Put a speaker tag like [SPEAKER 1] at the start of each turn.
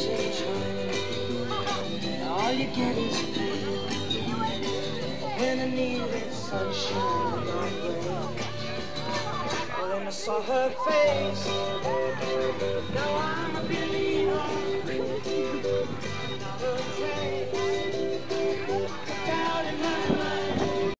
[SPEAKER 1] says all you get is pain. When I needed sunshine, not my Well, then I saw her face. Now